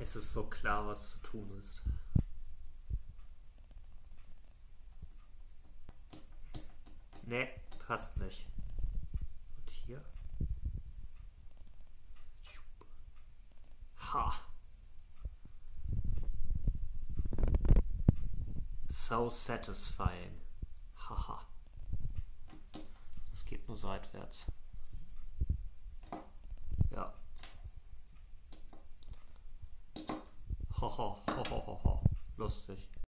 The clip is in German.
Es ist so klar, was zu tun ist. Nee, passt nicht. Und hier? Ha. So satisfying. Haha. Es geht nur seitwärts. Hoho, ho, ho, ho, ho. Lustig.